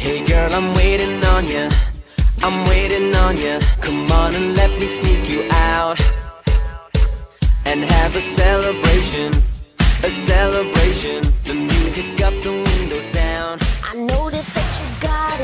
Hey girl, I'm waiting on you. I'm waiting on you. Come on and let me sneak you out. And have a celebration. A celebration. The music up, the windows down. I notice that you got